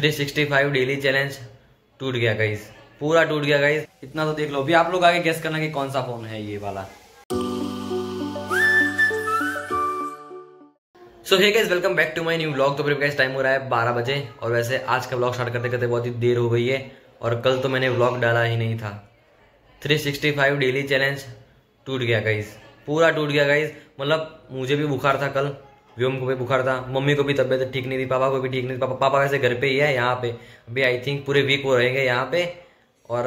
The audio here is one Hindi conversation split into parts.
365 डेली चैलेंज टूट गया गाइस पूरा टूट गया गाइस इतना तो देख लो. अभी आप लोग आगे गेस करना कि कौन सा फ़ोन है ये वाला. So hey guys welcome back to my new vlog तो गाइस टाइम हो रहा है 12 बजे और वैसे आज का व्लॉग स्टार्ट करते करते बहुत ही देर हो गई है और कल तो मैंने व्लॉग डाला ही नहीं था. 365 डेली चैलेंज टूट गया गाइस पूरा टूट गया गाइस मतलब मुझे भी बुखार था कल. व्योम को भी बुखार था, मम्मी को भी तबियत ठीक नहीं थी, पापा को भी ठीक नहीं थी। पापा पापा वैसे घर पे ही है यहाँ पे। अभी आई थिंक पूरे वीक वो रहेंगे यहाँ पे और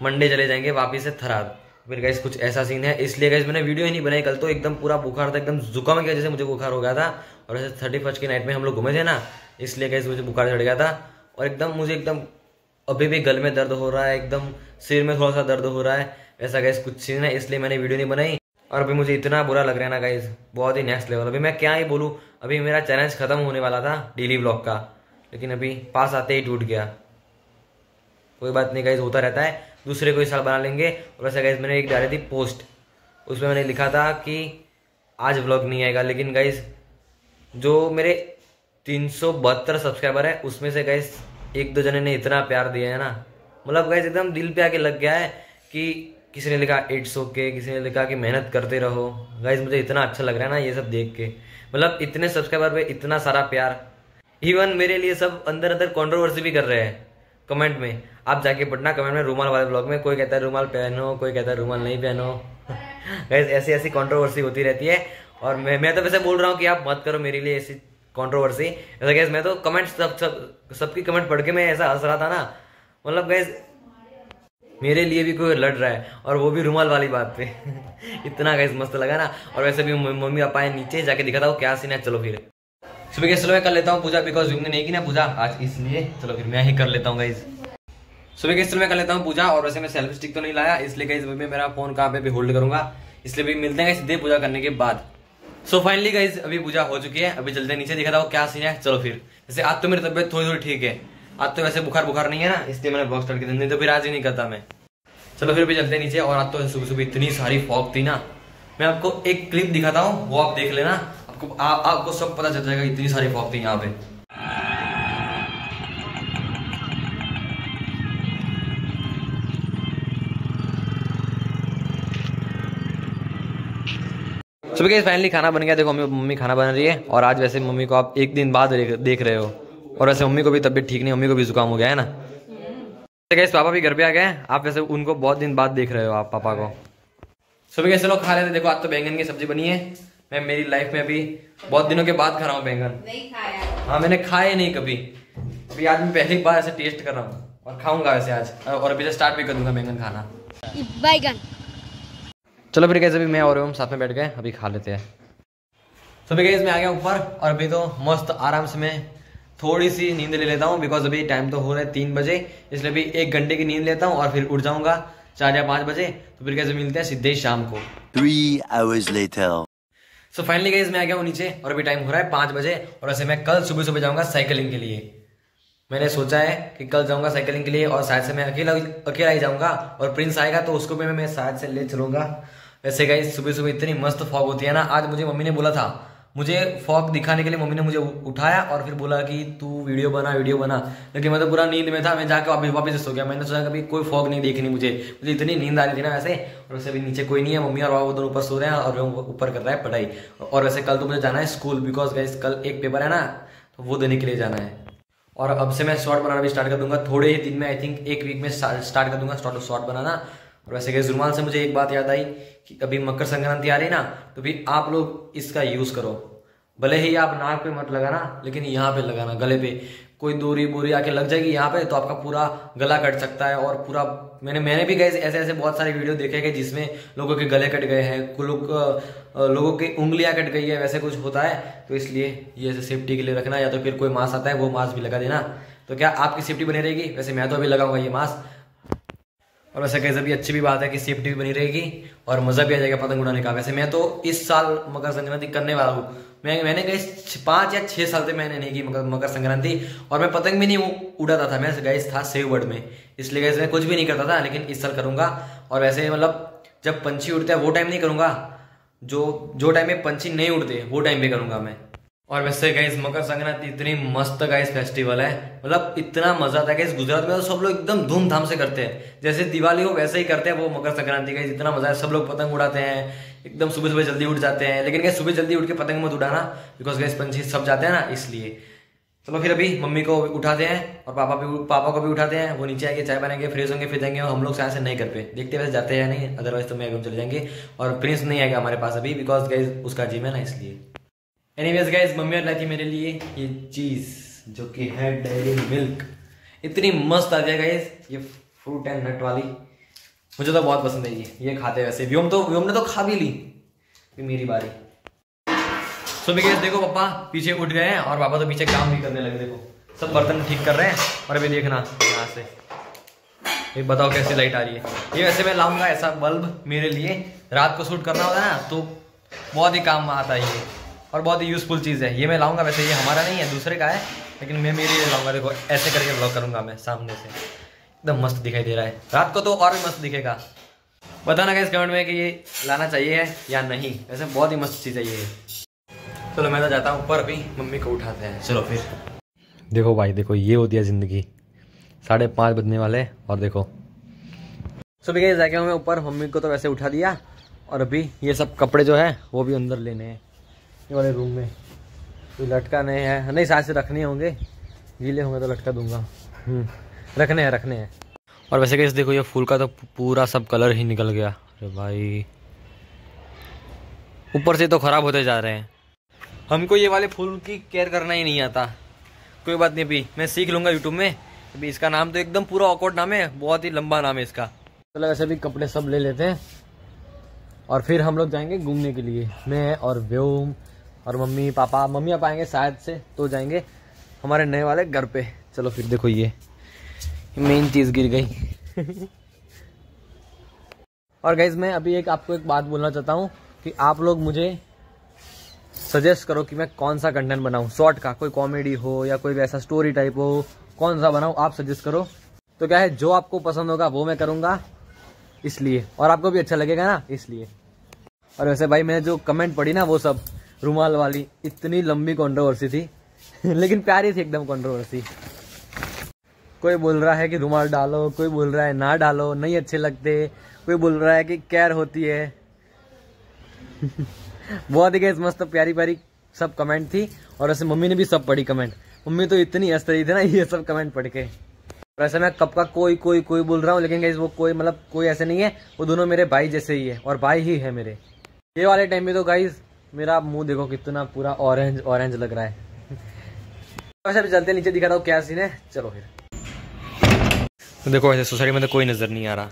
मंडे चले जाएँगे वापिस से थराद। फिर गैस कुछ ऐसा सीन है, इसलिए गैस मैंने वीडियो ही नहीं बनाई। कल तो एकदम पूरा बुखार था, एकदम जुकाम की वजह से मुझे बुखार हो गया था और ऐसे थर्टी फ़र्स्ट की नाइट में हम लोग घूमे थे ना, इसलिए गैस मुझे बुखार चढ़ गया था और एकदम मुझे एकदम अभी भी गल में दर्द हो रहा है, एकदम सिर में थोड़ा सा दर्द हो रहा है, ऐसा गैस कुछ सीन है, इसलिए मैंने वीडियो नहीं बनाई। और अभी मुझे इतना बुरा लग रहा है ना गाइज़ बहुत ही नेक्स्ट लेवल अभी मैं क्या ही बोलूँ, अभी मेरा चैलेंज खत्म होने वाला था डेली ब्लॉग का, लेकिन अभी पास आते ही टूट गया। कोई बात नहीं गाइज़ होता रहता है। दूसरे कोई साल बना लेंगे। और वैसे गाइज़ मैंने एक डाली थी पोस्ट उसमें मैंने लिखा था कि आज व्लॉग नहीं आएगा, लेकिन गाइज़ जो मेरे तीन सौ बहत्तर सब्सक्राइबर है, उसमें से गाइज़ एक दो जने ने इतना प्यार दिया है ना। मतलब गाइज़ एकदम दिल पे आके लग गया है कि किसी ने लिखा इट्स ओके किसी ने लिखा कि मेहनत करते रहो। गाइज़ मुझे इतना अच्छा लग रहा है ना ये सब देख के। मतलब इतने सब्सक्राइबर पे इतना सारा प्यार। इवन मेरे लिए सब अंदर अंदर कॉन्ट्रोवर्सी भी कर रहे हैं। कमेंट में। आप जाके पढ़ना कमेंट में रूमाल वाले ब्लॉग में। कोई कहता है रूमाल पहनो, कोई कहता है रूमाल नहीं पहनो। गैस ऐसी ऐसी कॉन्ट्रोवर्सी होती रहती है। और मैं मैं तो वैसे बोल रहा हूँ कि आप मत करो मेरे लिए ऐसी कॉन्ट्रोवर्सी गैस मैं तो कमेंट सब सब, सबकी कमेंट पढ़ के मैं ऐसा हंस रहा था ना। मतलब गैस मेरे लिए भी कोई लड़ रहा है, और वो भी रूमाल वाली बात पे। इतना गैस मस्त लगा ना। और वैसे भी मम्मी पापा है नीचे, जाके दिखा था क्या सीन है। चलो फिर। सुबह के चलो मैं कर लेता हूँ पूजा बिकॉज़ ने नहीं की ना पूजा। आज इसलिए, चलो फिर मैं ही कर लेता हूँ गाइज़ सुबह के चलो मैं कर लेता हूँ पूजा, और वैसे मैं सेल्फी स्टिक तो नहीं लाया, इसलिए गाइज़ मैं मेरा फ़ोन कहाँ पे भी होल्ड करूँगा। इसलिए भी मिलते हैं सीधे पूजा करने के बाद। सो फाइनली गाइज़ अभी पूजा हो चुकी है। अभी चलते नीचे दिखा था क्या सीन है। चलो फिर। जैसे आज तो मेरी तबियत थोड़ी थोड़ी ठीक है। आज तो वैसे बुखार बुखार नहीं है ना इसलिए मैंने ब्लॉग स्टार्ट किया नहीं तो फिर आज ही नहीं करता मैं। चलो फिर भी चलते नीचे और आज तो सुबह सुबह इतनी सारी फॉग थी ना। मैं आपको एक क्लिप दिखाता हूँ वो आप देख लेना। आपको आ, आपको सब पता चल जाएगा इतनी सारी फॉग थी यहाँ पे। सुबह के फाइनली खाना बन गया। देखो मम्मी खाना बना रही है और आज वैसे मम्मी को आप एक दिन बाद देख रहे हो। और वैसे मम्मी को भी तबीयत ठीक नहीं मम्मी को भी जुकाम हो गया है ना? गैस पापा भी घर पे आ गए आप वैसे उनको बहुत दिन बाद देख रहे हो आप पापा को। सुबह कैसे लोग खा रहे थे। देखो आज तो बैंगन की सब्ज़ी बनी है। मैं मेरी लाइफ में अभी बहुत दिनों के बाद खा रहा हूँ बैंगन। हाँ मैंने खाया नहीं कभी। अभी आज मैं पहली बार ऐसे टेस्ट कर रहा हूँ। और खाऊँगा वैसे आज। और अभी से स्टार्ट भी कर दूँगा बैंगन खाना। बैंगन। चलो फिर कैसे अभी मैं और साथ में बैठ गए। अभी खा लेते हैं। सुबह कैसे मैं आ गया ऊपर। और अभी तो मस्त आराम से मैं थोड़ी सी नींद ले लेता हूँ बिकॉज़ अभी टाइम तो हो रहा है तीन बजे इसलिए अभी एक घंटे की नींद लेता हूँ और फिर उठ जाऊँगा चार या पाँच बजे तो फिर कैसे मिलते हैं? सीधे शाम को। Three hours later so finally guys मैं आ गया हूँ नीचे और अभी टाइम हो रहा है पाँच बजे और वैसे मैं कल सुबह सुबह जाऊँगा साइकिलिंग के लिए। मैंने सोचा है कि कल जाऊँगा साइकिलिंग के लिए और शायद से मैं अकेला अकेला ही जाऊँगा और प्रिंस आएगा तो उसको भी मैं शायद से ले चलूँगा। वैसे गाइज़ सुबह सुबह इतनी मस्त फॉग होती है ना आज मुझे मम्मी ने बोला था मुझे फॉक दिखाने के लिए मम्मी ने मुझे उठाया और फिर बोला कि तू वीडियो बना वीडियो बना। लेकिन मैं तो पूरा नींद में था, मैं जाकर वापस वापस सो गया। मैंने सोचा कभी कोई फॉग नहीं देखनी मुझे। मुझे इतनी नींद आ रही थी ना वैसे, और वैसे अभी नीचे कोई नहीं है। मम्मी और बाबा दोनों ऊपर सो रहे हैं और ऊपर कर रहा है पढ़ाई। और वैसे कल तो मुझे जाना है स्कूल बिकॉज़ गैस कल एक पेपर है ना तो वो देने के लिए जाना है। और अब से मैं शॉर्ट बनाना भी स्टार्ट कर दूँगा। थोड़े ही दिन में आई थिंक एक वीक में स्टार्ट कर दूँगा शॉर्ट बनाना। और वैसे गैस रुमाल से मुझे एक बात याद आई कि अभी मकर संक्रांति आ रही ना तो भी आप लोग इसका यूज़ करो। भले ही आप नाक पे मत लगाना, लेकिन यहाँ पे लगाना, गले पे। कोई दूरी बोरी आके लग जाएगी यहाँ पे तो आपका पूरा गला कट सकता है और पूरा, मैंने मैंने भी गए ऐसे ऐसे बहुत सारे वीडियो देखे गए जिसमें लोगों के गले कट गए हैं लोग लोगों की उंगलियाँ कट गई है, वैसे कुछ होता है। तो इसलिए ये सेफ्टी के लिए रखना, या तो फिर कोई मास्क आता है, वो मास्क भी लगा देना। तो क्या आपकी सेफ्टी बनी रहेगी? वैसे मैं तो अभी लगाऊँगा ये मास्क और वैसे कैसे भी अच्छी भी बात है कि सेफ्टी भी बनी रहेगी और मज़ा भी आ जाएगा पतंग उड़ाने का। वैसे मैं तो इस साल मकर संक्रांति करने वाला हूँ। मैं, मैंने गई पाँच या छह साल से मैंने नहीं की मकर मकर संक्रांति और मैं पतंग भी नहीं उड़ाता था। मैं गई था सेव वर्ड में। इसलिए गैस मैं कुछ भी नहीं करता था, लेकिन इस साल करूँगा। और वैसे मतलब जब पंछी उड़ते हैं वो टाइम नहीं करूँगा। जो जो टाइम में पंछी नहीं उड़ते, वो टाइम पे करूँगा मैं। और वैसे गाइस मकर संक्रांति इतनी मस्त गाइस फेस्टिवल है। मतलब इतना मज़ा आता है गाइस गुजरात में तो सब लोग एकदम धूमधाम से करते हैं। जैसे दिवाली हो वैसे ही करते हैं वो मकर संक्रांति गाइस इतना मज़ा है, सब लोग पतंग उड़ाते हैं। एकदम सुबह सुबह जल्दी उठ जाते हैं। लेकिन गाइस सुबह जल्दी उठ के पतंग मत उड़ाना बिकॉज़ गाइस पंछी सब जाते हैं ना, इसलिए। चलो फिर अभी मम्मी को उठाते हैं और पापा भी, पापा को भी उठाते हैं। वो नीचे आएँगे, चाय बनाएँगे, फ्रेश होंगे, फिर जाएँगे हम लोग शायद से नहीं कर पे देखते वैसे जाते हैं नहीं अदरवाइज़ तो मैं एकदम चले जाएँगे। और प्रिंस नहीं आएगा हमारे पास अभी बिकॉज़ गाइज़ उसका जिम है ना, इसलिए। एनीवेज गाइज़ मम्मी और थी मेरे लिए ये चीज़ जो कि है डेयरी मिल्क इतनी मस्त आ जाएगा ये फ्रूट एंड नट वाली। मुझे तो बहुत पसंद है ये। ये खाते वैसे व्योम तो व्योम ने तो खा भी ली। मेरी बारी। सो भी देखो पापा, पीछे उठ गए हैं और पापा तो पीछे काम भी करने लगे, देखो। सब बर्तन ठीक कर रहे हैं। और अभी देखना, यहाँ से। ये बताओ कैसे लाइट आ रही है। ये वैसे मैं लाऊँगा ऐसा बल्ब मेरे लिए। रात को शूट करना होता है ना तो बहुत ही काम आता है ये। और बहुत ही यूजफुल चीज़ है। ये मैं लाऊँगा, वैसे ये हमारा नहीं है, दूसरे का है, लेकिन मैं मेरे लिए लाऊँगा। देखो, ऐसे करके ब्लॉग करूँगा मैं सामने से। एकदम मस्त दिखाई दे रहा है। रात को तो और भी मस्त दिखेगा। बताना क्या इस कमेंट में कि ये लाना चाहिए या नहीं। वैसे बहुत ही मस्त चीज़ है ये। चलो, मैं तो जाता हूँ, ऊपर भी मम्मी को उठाते हैं। चलो, फिर। देखो भाई, देखो, ये होती है ज़िंदगी। साढ़े पाँच बजने वाले और देखो। सो भी जाके मैं ऊपर। मम्मी को तो वैसे उठा दिया। और अभी ये सब कपड़े जो है, वो भी अंदर लेने हैं। ये वाले रूम में। कोई लटका नहीं है। नहीं साथ से रखने होंगे। गीले होंगे तो लटका दूँगा। हम्म, रखने हैं रखने हैं। और वैसे कैसे देखो ये फूल का तो पूरा सब कलर ही निकल गया। अरे भाई। ऊपर से तो ख़राब होते जा रहे हैं। हमको ये वाले फूल की केयर करना ही नहीं आता। कोई बात नहीं अभी मैं सीख लूँगा यूट्यूब में। अभी इसका नाम तो एकदम पूरा ऑकवर्ड नाम है। बहुत ही लंबा नाम है इसका। चलो तो वैसे भी कपड़े सब ले लेते हैं। और फिर हम लोग जाएँगे घूमने के लिए। मैं और व्योम और मम्मी, पापा, मम्मी आप आएँगे शायद से तो जाएँगे हमारे नए वाले घर पे। चलो फिर देखो ये मेन चीज़ गिर गई। और गाइज़ मैं अभी एक आपको एक बात बोलना चाहता हूँ कि आप लोग मुझे सजेस्ट करो कि मैं कौन सा कंटेंट बनाऊँ। शॉर्ट का, कोई कॉमेडी हो या कोई वैसा स्टोरी टाइप हो, कौन सा बनाऊँ, आप सजेस्ट करो। तो क्या है, जो आपको पसंद होगा, वो मैं करूँगा इसलिए। और आपको भी अच्छा लगेगा ना, इसलिए। और वैसे भाई, मैंने जो कमेंट पढ़ी ना, वो सब रुमाल वाली इतनी लंबी कॉन्ट्रोवर्सी थी। लेकिन प्यारी थी एकदम कॉन्ट्रोवर्सी कोई बोल रहा है कि रुमाल डालो, कोई बोल रहा है ना डालो, नहीं अच्छे लगते, कोई बोल रहा है कि कैर होती है। बहुत ही गैस मस्त, प्यारी प्यारी सब कमेंट थी, और ऐसे मम्मी ने भी सब पढ़ी कमेंट मम्मी तो इतनी हंस रही थी ना, ये सब कमेंट पढ़ के। और वैसे मैं कब का कोई कोई कोई बोल रहा हूँ, लेकिन गैस वो कोई मतलब कोई ऐसे नहीं है, वो दोनों मेरे भाई जैसे ही है, और भाई ही है मेरे। ये वाले टाइम में तो गाइज़ मेरा मुँह देखो कितना पूरा ऑरेंज ऑरेंज लग रहा है। वैसे अभी चलते नीचे दिखा रहा हूँ क्या सीन है। चलो फिर। तो देखो ऐसे सोसाइटी में तो कोई नज़र नहीं आ रहा।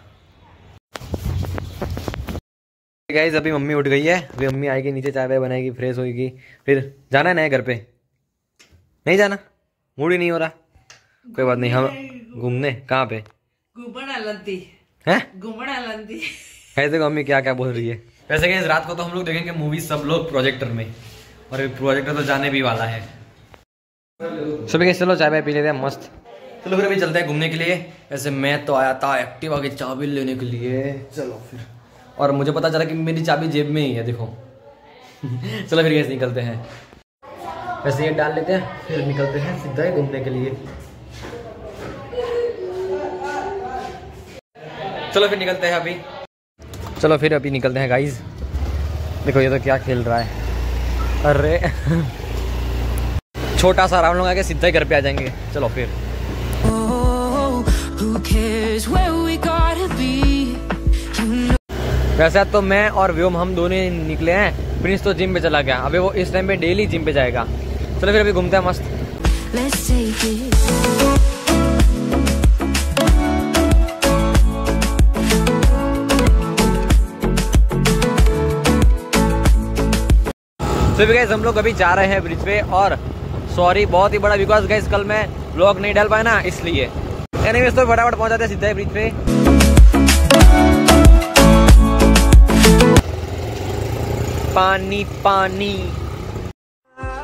गाइज़ अभी मम्मी उठ गई है। अभी मम्मी आएगी नीचे चाय वाय बनाएगी फ्रेश होगी फिर जाना है नए घर पे? नहीं जाना? मूड ही नहीं हो रहा। कोई बात नहीं हम घूमने। कहाँ पे? घूमना लंदी है? घूमना लंदी ऐसे मम्मी क्या क्या बोल रही है? वैसे क्या रात को तो हम लोग देखेंगे मूवी सब लोग प्रोजेक्टर में और प्रोजेक्टर तो जाने भी वाला है। सुबह चलो चाय वाय पी लेते हैं मस्त। चलो फिर अभी चलते हैं घूमने के लिए। वैसे मैं तो आया था एक्टिवा की चाबी लेने के लिए। चलो फिर। और मुझे पता चला कि मेरी चाबी जेब में ही है देखो। चलो फिर कैसे निकलते हैं। वैसे ये डाल लेते हैं फिर निकलते हैं सीधा ही घूमने के लिए। चलो फिर निकलते हैं अभी। चलो फिर अभी निकलते हैं गाइज़ देखो ये तो क्या खेल रहा है। अरे। छोटा सा राउंड लगा के सीधा ही घर पे आ जाएँगे। चलो फिर। वैसे तो मैं और व्योम हम दोनों निकले हैं। प्रिंस तो जिम पे चला गया। अभी वो इस टाइम पे डेली जिम पे जाएगा। चलो फिर अभी घूमते हैं मस्त। तो भी गैस हम लोग अभी जा रहे हैं ब्रिज पे और सॉरी बहुत ही बड़ा बिकॉज़ गैस कल मैं ब्लॉग नहीं डाल पाया ना इसलिए। तो फटाफट पहुँच जाते हैं सीधा ब्रिज पे। पानी पानी।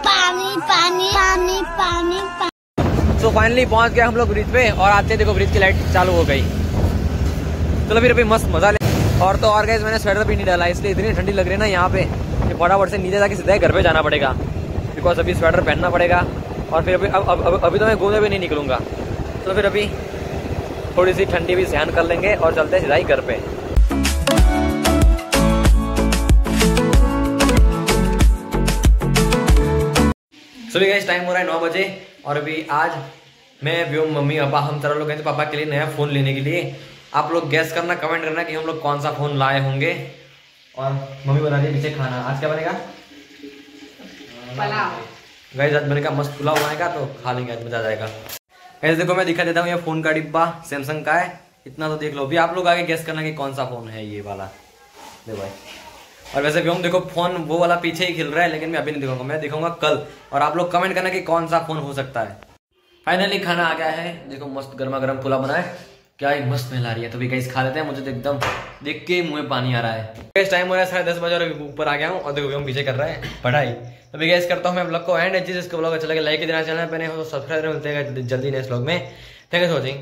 पानी पानी पानी पानी तो फाइनली पहुँच गए हम लोग ब्रिज पे और आते देखो ब्रिज की लाइट चालू हो गई। चलो फिर अभी मस्त मज़ा ले और तो और गैस मैंने स्वेटर भी नहीं डाला इसलिए इतनी ठंडी लग रही है ना यहाँ पे। फटाफट से नीचे जाके सीधा घर पे जाना पड़ेगा। बिकॉज़ अभी स्वेटर पहनना पड़ेगा और फिर अभी अब, अब, अब, अभी तो मैं घूमने भी नहीं निकलूँगा। तो फिर अभी थोड़ी सी ठंडी भी सहन कर लेंगे और चलते हैं सीधाई घर पे। सुबह गैस टाइम हो रहा है नौ बजे और अभी आज मैं व्योम मम्मी पापा हम तरह लोग गए थे पापा के लिए नया फ़ोन लेने के लिए। आप लोग गैस करना कमेंट करना कि हम लोग कौन सा फ़ोन लाए होंगे। और मम्मी बना रही है पीछे खाना। आज क्या बनेगा? गैस आज बनेगा मस्त पुलाव बनाएगा तो खा लेंगे आज मज़ा आ जाएगा। गैस देखो मैं दिखा देता हूँ ये फ़ोन का डिब्बा सैमसंग का है। इतना तो देख लो। अभी आप लोग आगे गैस करना कि कौन सा फ़ोन है ये वाला। देखो भाई। और वैसे भी हम देखो फ़ोन वो वाला पीछे ही खिल रहा है लेकिन मैं अभी नहीं दिखाऊँगा। मैं दिखाऊँगा कल। और आप लोग कमेंट करना कि कौन सा फ़ोन हो सकता है। फाइनली खाना आ गया है। देखो मस्त गर्मा गर्म पुला बना है। क्या एक मस्त महला रही है। तो भी गाइस खा लेते हैं। मुझे तो एकदम देख के मुँह में पानी आ रहा है। गाइस टाइम हो रहा है साढ़े दस बजे और ऊपर आ गया हूँ और देखो हम पीछे कर रहा है पढ़ाई। तो भी गाइस करता हूँ मैं ब्लॉग को एंड जिस इसको ब्लॉग अच्छा लगे लाइक देना चैनल पे नहीं तो सब्सक्राइब मिलते हैं जल्दी नेक्स्ट ब्लॉग में। Thank you for watching.